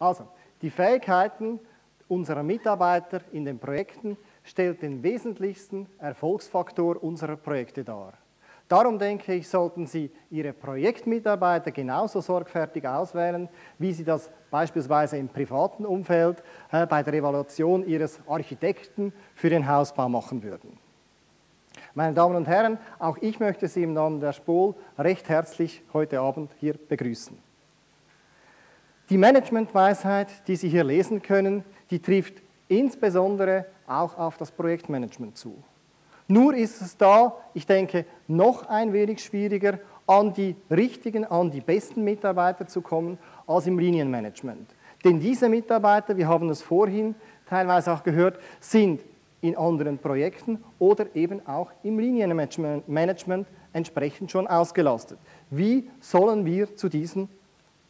Also, die Fähigkeiten unserer Mitarbeiter in den Projekten stellt den wesentlichsten Erfolgsfaktor unserer Projekte dar. Darum denke ich, sollten Sie Ihre Projektmitarbeiter genauso sorgfältig auswählen, wie Sie das beispielsweise im privaten Umfeld äh, bei der Evaluation Ihres Architekten für den Hausbau machen würden. Meine Damen und Herren, auch ich möchte Sie im Namen der SPOL recht herzlich heute Abend hier begrüßen. Die Managementweisheit, die Sie hier lesen können, die trifft insbesondere auch auf das Projektmanagement zu. Nur ist es da, ich denke, noch ein wenig schwieriger, an die richtigen, an die besten Mitarbeiter zu kommen, als im Linienmanagement. Denn diese Mitarbeiter, wir haben es vorhin teilweise auch gehört, sind in anderen Projekten oder eben auch im Linienmanagement entsprechend schon ausgelastet. Wie sollen wir zu diesen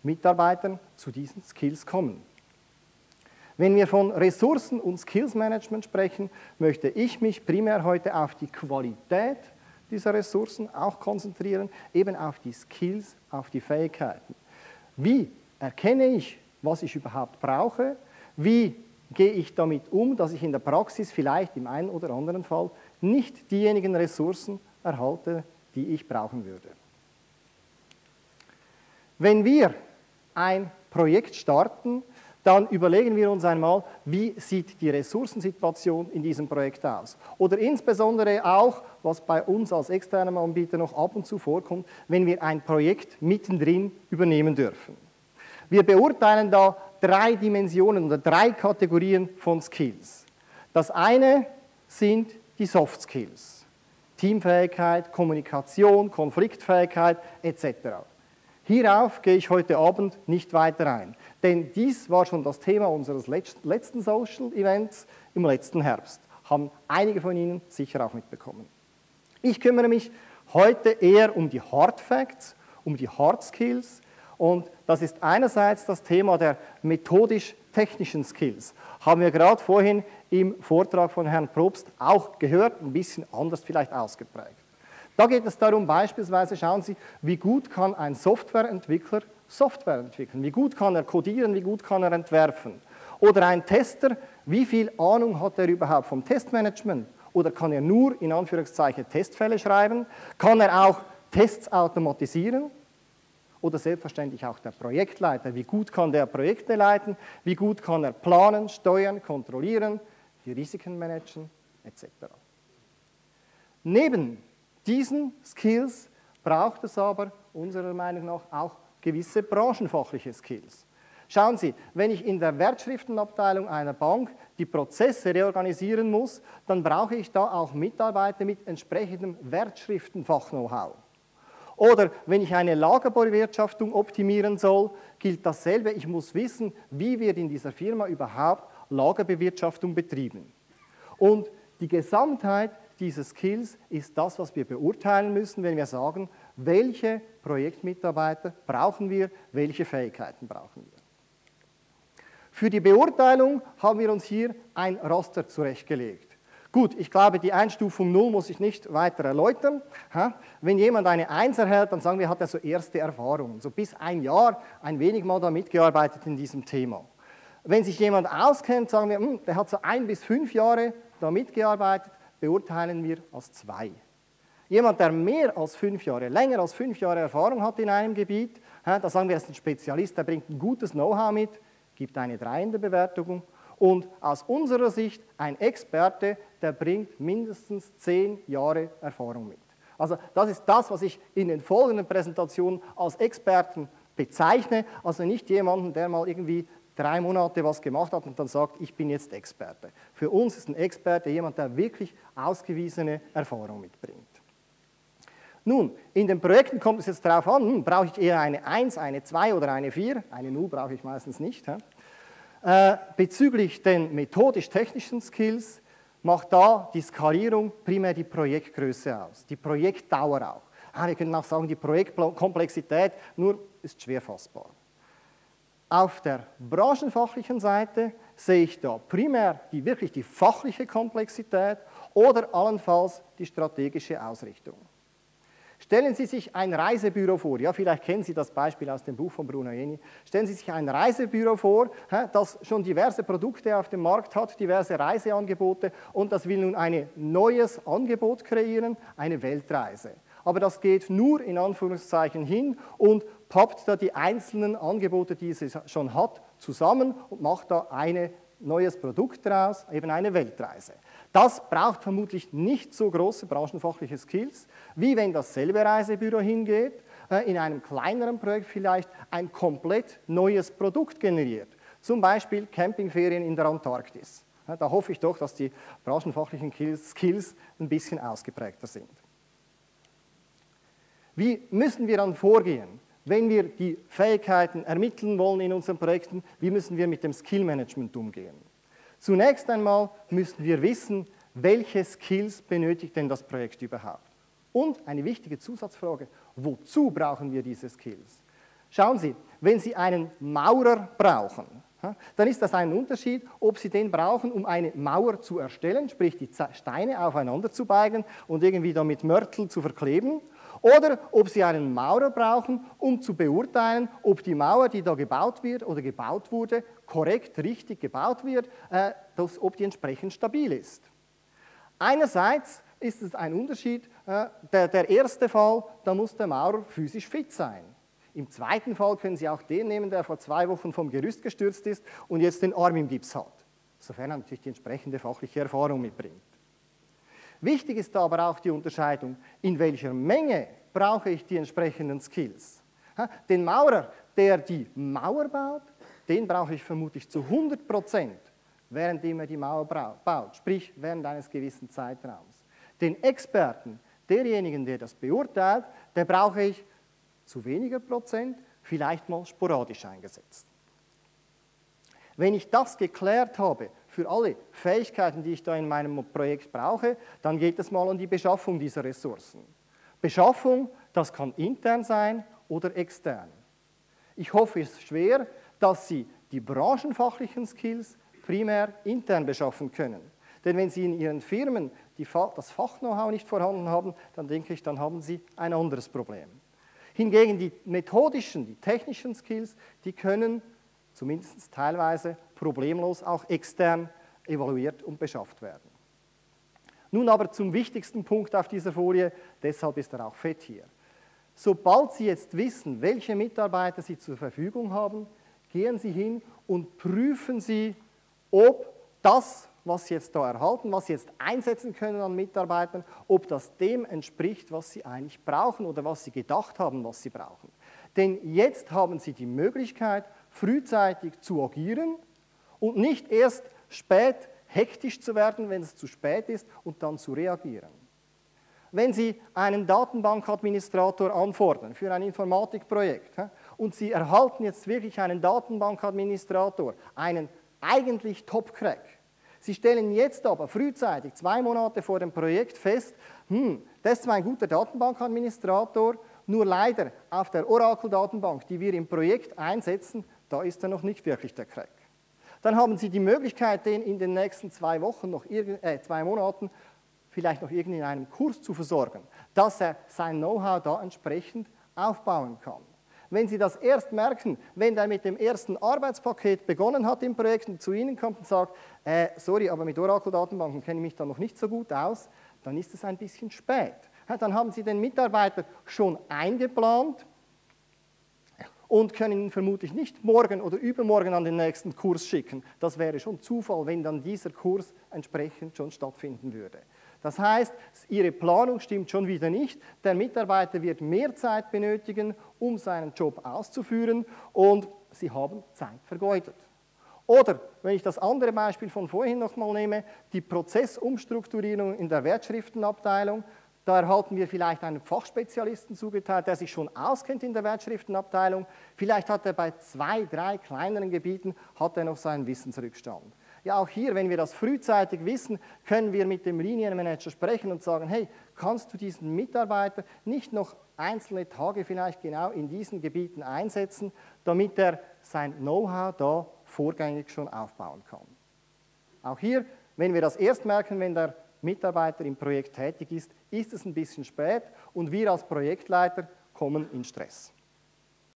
Mitarbeitern, zu diesen Skills kommen? Wenn wir von Ressourcen und Skills Management sprechen, möchte ich mich primär heute auf die Qualität dieser Ressourcen auch konzentrieren, eben auf die Skills, auf die Fähigkeiten. Wie erkenne ich, was ich überhaupt brauche? Wie gehe ich damit um, dass ich in der Praxis vielleicht im einen oder anderen Fall nicht diejenigen Ressourcen erhalte, die ich brauchen würde? Wenn wir ein Projekt starten, dann überlegen wir uns einmal, wie sieht die Ressourcensituation in diesem Projekt aus. Oder insbesondere auch, was bei uns als externem Anbieter noch ab und zu vorkommt, wenn wir ein Projekt mittendrin übernehmen dürfen. Wir beurteilen da drei Dimensionen oder drei Kategorien von Skills. Das eine sind die Soft Skills. Teamfähigkeit, Kommunikation, Konfliktfähigkeit etc. Hierauf gehe ich heute Abend nicht weiter ein. Denn dies war schon das Thema unseres letzten Social Events im letzten Herbst. Haben einige von Ihnen sicher auch mitbekommen. Ich kümmere mich heute eher um die Hard Facts, um die Hard Skills. Und das ist einerseits das Thema der methodisch-technischen Skills. Haben wir gerade vorhin im Vortrag von Herrn Probst auch gehört, ein bisschen anders vielleicht ausgeprägt. Da geht es darum, beispielsweise, schauen Sie, wie gut kann ein Softwareentwickler Software entwickeln. Wie gut kann er codieren, wie gut kann er entwerfen? Oder ein Tester, wie viel Ahnung hat er überhaupt vom Testmanagement? Oder kann er nur in Anführungszeichen Testfälle schreiben? Kann er auch Tests automatisieren? Oder selbstverständlich auch der Projektleiter. Wie gut kann der Projekte leiten? Wie gut kann er planen, steuern, kontrollieren, die Risiken managen, etc. Neben diesen Skills braucht es aber unserer Meinung nach auch gewisse branchenfachliche Skills. Schauen Sie, wenn ich in der Wertschriftenabteilung einer Bank die Prozesse reorganisieren muss, dann brauche ich da auch Mitarbeiter mit entsprechendem Wertschriftenfach-Know-how. Oder wenn ich eine Lagerbewirtschaftung optimieren soll, gilt dasselbe. Ich muss wissen, wie wird in dieser Firma überhaupt Lagerbewirtschaftung betrieben. Und die Gesamtheit dieser Skills ist das, was wir beurteilen müssen, wenn wir sagen, welche Projektmitarbeiter brauchen wir, welche Fähigkeiten brauchen wir. Für die Beurteilung haben wir uns hier ein Raster zurechtgelegt. Gut, ich glaube, die Einstufung 0 muss ich nicht weiter erläutern. Wenn jemand eine 1 erhält, dann sagen wir, hat er so erste Erfahrungen, so bis ein Jahr ein wenig mal da mitgearbeitet in diesem Thema. Wenn sich jemand auskennt, sagen wir, hm, der hat so ein bis fünf Jahre da mitgearbeitet, beurteilen wir als 2. Jemand, der mehr als fünf Jahre, länger als fünf Jahre Erfahrung hat in einem Gebiet, da sagen wir, er ist ein Spezialist, der bringt ein gutes Know-how mit, gibt eine 3 in der Bewertung. Und aus unserer Sicht ein Experte, der bringt mindestens zehn Jahre Erfahrung mit. Also das ist das, was ich in den folgenden Präsentationen als Experten bezeichne. Also nicht jemanden, der mal irgendwie drei Monate was gemacht hat und dann sagt, ich bin jetzt Experte. Für uns ist ein Experte jemand, der wirklich ausgewiesene Erfahrung mitbringt. Nun, in den Projekten kommt es jetzt darauf an, hm, brauche ich eher eine 1, eine 2 oder eine 4? Eine 0 brauche ich meistens nicht. Äh, bezüglich den methodisch-technischen Skills macht da die Skalierung primär die Projektgröße aus, die Projektdauer auch. Ah, wir können auch sagen, die Projektkomplexität, nur ist schwer fassbar. Auf der branchenfachlichen Seite sehe ich da primär die, wirklich die fachliche Komplexität oder allenfalls die strategische Ausrichtung. Stellen Sie sich ein Reisebüro vor, ja, vielleicht kennen Sie das Beispiel aus dem Buch von Bruno Jeni. Stellen Sie sich ein Reisebüro vor, das schon diverse Produkte auf dem Markt hat, diverse Reiseangebote und das will nun ein neues Angebot kreieren, eine Weltreise. Aber das geht nur in Anführungszeichen hin und pappt da die einzelnen Angebote, die es schon hat, zusammen und macht da ein neues Produkt daraus, eben eine Weltreise. Das braucht vermutlich nicht so große branchenfachliche Skills, wie wenn dasselbe Reisebüro hingeht, äh, in einem kleineren Projekt vielleicht ein komplett neues Produkt generiert. Zum Beispiel Campingferien in der Antarktis. Da hoffe ich doch, dass die branchenfachlichen Skills ein bisschen ausgeprägter sind. Wie müssen wir dann vorgehen, wenn wir die Fähigkeiten ermitteln wollen in unseren Projekten? Wie müssen wir mit dem Skillmanagement umgehen? Zunächst einmal müssen wir wissen, welche Skills benötigt denn das Projekt überhaupt? Und eine wichtige Zusatzfrage, wozu brauchen wir diese Skills? Schauen Sie, wenn Sie einen Maurer brauchen, dann ist das ein Unterschied, ob Sie den brauchen, um eine Mauer zu erstellen, sprich die Steine aufeinander zu beigen und irgendwie damit Mörtel zu verkleben, oder ob Sie einen Maurer brauchen, um zu beurteilen, ob die Mauer, die da gebaut wird oder gebaut wurde, korrekt, richtig gebaut wird, äh, dass, ob die entsprechend stabil ist. Einerseits ist es ein Unterschied, äh, der, der erste Fall, da muss der Maurer physisch fit sein. Im zweiten Fall können Sie auch den nehmen, der vor zwei Wochen vom Gerüst gestürzt ist und jetzt den Arm im Gips hat, sofern er natürlich die entsprechende fachliche Erfahrung mitbringt. Wichtig ist aber auch die Unterscheidung, in welcher Menge brauche ich die entsprechenden Skills. Den Maurer, der die Mauer baut, den brauche ich vermutlich zu 100 Prozent, während er die Mauer baut, sprich während eines gewissen Zeitraums. Den Experten, derjenigen, der das beurteilt, der brauche ich zu weniger Prozent, vielleicht mal sporadisch eingesetzt. Wenn ich das geklärt habe, für alle Fähigkeiten, die ich da in meinem Projekt brauche, dann geht es mal um die Beschaffung dieser Ressourcen. Beschaffung, das kann intern sein oder extern. Ich hoffe es schwer, dass Sie die branchenfachlichen Skills primär intern beschaffen können. Denn wenn Sie in Ihren Firmen die, das Fach-Know-how nicht vorhanden haben, dann denke ich, dann haben Sie ein anderes Problem. Hingegen die methodischen, die technischen Skills, die können zumindest teilweise problemlos auch extern evaluiert und beschafft werden. Nun aber zum wichtigsten Punkt auf dieser Folie, deshalb ist er auch fett hier. Sobald Sie jetzt wissen, welche Mitarbeiter Sie zur Verfügung haben, gehen Sie hin und prüfen Sie, ob das, was Sie jetzt da erhalten, was Sie jetzt einsetzen können an Mitarbeitern, ob das dem entspricht, was Sie eigentlich brauchen oder was Sie gedacht haben, was Sie brauchen. Denn jetzt haben Sie die Möglichkeit, frühzeitig zu agieren und nicht erst spät hektisch zu werden, wenn es zu spät ist und dann zu reagieren. Wenn Sie einen Datenbankadministrator anfordern für ein Informatikprojekt und Sie erhalten jetzt wirklich einen Datenbankadministrator, einen eigentlich Top-Crack, Sie stellen jetzt aber frühzeitig, zwei Monate vor dem Projekt fest, hm, das ist ein guter Datenbankadministrator, nur leider auf der Oracle-Datenbank, die wir im Projekt einsetzen, da ist er noch nicht wirklich der Crack. Dann haben Sie die Möglichkeit, den in den nächsten zwei Wochen, noch äh, zwei Monaten, vielleicht noch irgendwie in einem Kurs zu versorgen, dass er sein Know-how da entsprechend aufbauen kann. Wenn Sie das erst merken, wenn er mit dem ersten Arbeitspaket begonnen hat im Projekt und zu Ihnen kommt und sagt, äh, sorry, aber mit Oracle-Datenbanken kenne ich mich da noch nicht so gut aus, dann ist es ein bisschen spät. Dann haben Sie den Mitarbeiter schon eingeplant und können ihn vermutlich nicht morgen oder übermorgen an den nächsten Kurs schicken. Das wäre schon Zufall, wenn dann dieser Kurs entsprechend schon stattfinden würde. Das heißt, Ihre Planung stimmt schon wieder nicht. Der Mitarbeiter wird mehr Zeit benötigen, um seinen Job auszuführen und Sie haben Zeit vergeudet. Oder, wenn ich das andere Beispiel von vorhin nochmal nehme, die Prozessumstrukturierung in der Wertschriftenabteilung. Da erhalten wir vielleicht einen Fachspezialisten zugeteilt, der sich schon auskennt in der Wertschriftenabteilung. Vielleicht hat er bei zwei, drei kleineren Gebieten hat er noch seinen Wissensrückstand. Ja, auch hier, wenn wir das frühzeitig wissen, können wir mit dem Linienmanager sprechen und sagen, hey, kannst du diesen Mitarbeiter nicht noch einzelne Tage vielleicht genau in diesen Gebieten einsetzen, damit er sein Know-how da vorgängig schon aufbauen kann. Auch hier, wenn wir das erst merken, wenn der Mitarbeiter im Projekt tätig ist, ist es ein bisschen spät und wir als Projektleiter kommen in Stress.